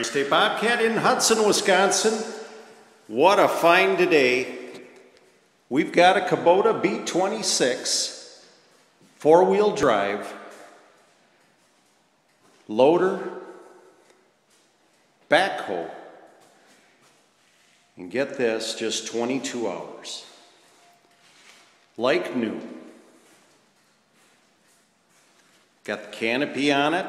State Bobcat in Hudson, Wisconsin. What a find today. We've got a Kubota B26 four-wheel drive loader backhoe. And get this, just 22 hours. Like new. Got the canopy on it.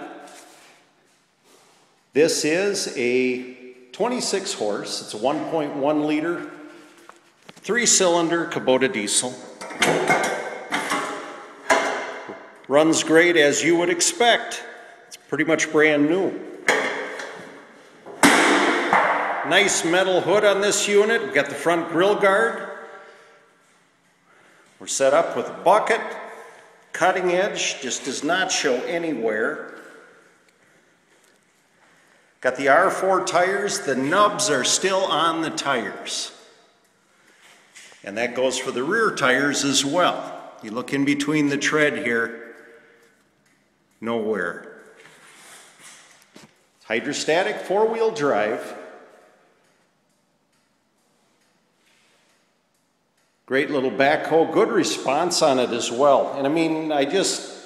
This is a 26 horse, it's a 1.1 liter, three cylinder Kubota diesel. Runs great as you would expect. It's pretty much brand new. Nice metal hood on this unit. We've got the front grill guard. We're set up with a bucket. Cutting edge just does not show anywhere. Got the R4 tires, the nubs are still on the tires. And that goes for the rear tires as well. You look in between the tread here, nowhere. Hydrostatic four-wheel drive. Great little backhoe, good response on it as well. And I mean, I just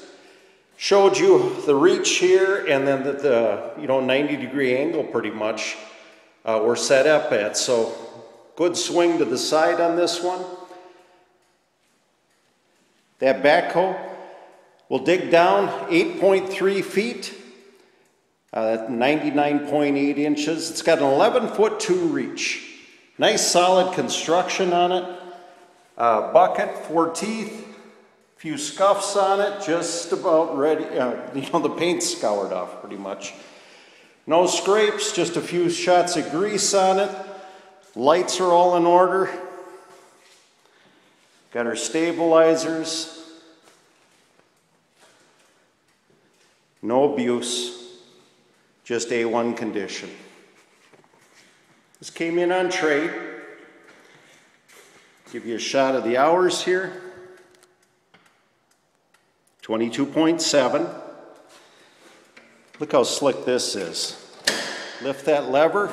showed you the reach here and then the, the you know 90 degree angle pretty much uh, we're set up at. So good swing to the side on this one. That backhoe will dig down 8.3 feet, uh, 99.8 inches. It's got an 11 foot two reach. Nice solid construction on it. Uh, bucket, four teeth, few scuffs on it, just about ready, uh, you know, the paint's scoured off pretty much. No scrapes, just a few shots of grease on it. Lights are all in order. Got our stabilizers. No abuse, just A1 condition. This came in on trade. Give you a shot of the hours here. 22.7. Look how slick this is. Lift that lever,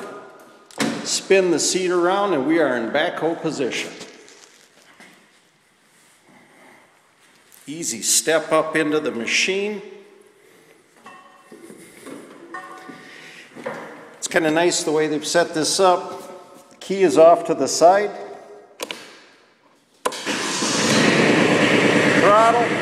spin the seat around, and we are in backhoe position. Easy step up into the machine. It's kind of nice the way they've set this up. The key is off to the side. Throttle.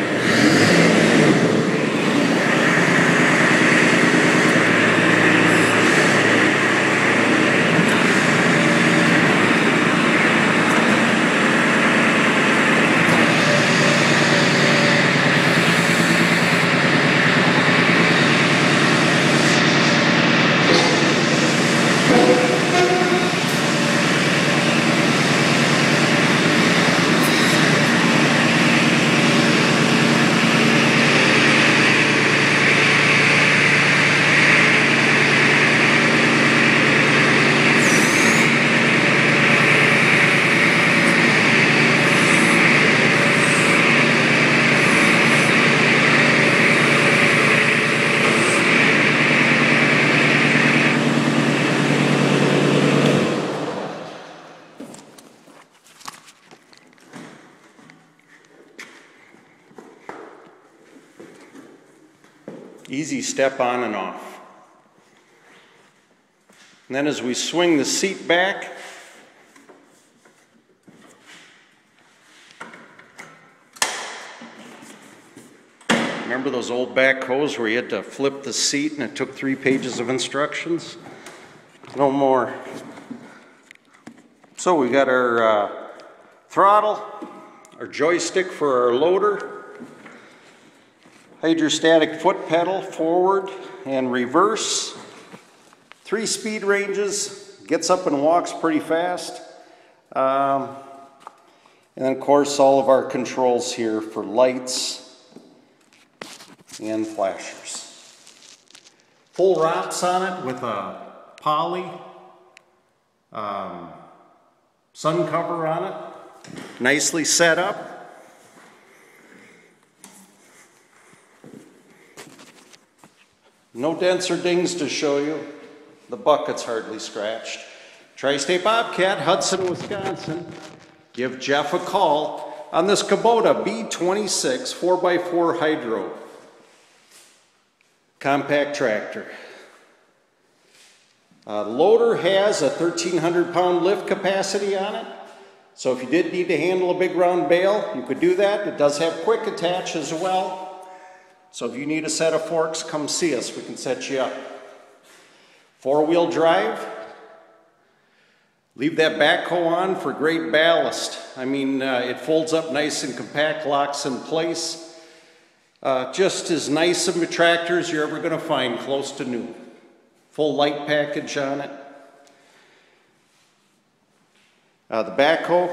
Easy step on and off. And then as we swing the seat back, Remember those old back backhoes where you had to flip the seat and it took three pages of instructions? No more. So we got our uh, throttle, our joystick for our loader, hydrostatic foot pedal forward and reverse. Three speed ranges, gets up and walks pretty fast. Um, and then of course all of our controls here for lights and flashers. Full wraps on it with a poly um, sun cover on it. Nicely set up. No dents or dings to show you. The bucket's hardly scratched. Tri-State Bobcat, Hudson, Wisconsin. Give Jeff a call on this Kubota B26 4x4 Hydro. Compact tractor. Uh, loader has a 1,300 pound lift capacity on it. So if you did need to handle a big round bale, you could do that. It does have quick attach as well. So if you need a set of forks, come see us. We can set you up. Four wheel drive. Leave that backhoe on for great ballast. I mean, uh, it folds up nice and compact, locks in place. Uh, just as nice of a tractor as you're ever going to find close to new. Full light package on it. Uh, the backhoe,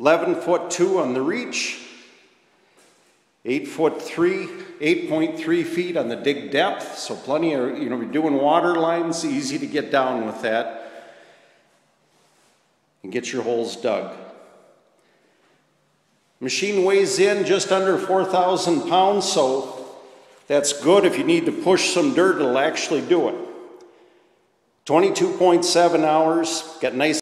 11 foot 2 on the reach, 8 foot 3, 8.3 feet on the dig depth, so plenty of, you know, you're doing water lines, easy to get down with that and get your holes dug. Machine weighs in just under 4,000 pounds, so that's good. If you need to push some dirt, it'll actually do it. 22.7 hours, got nice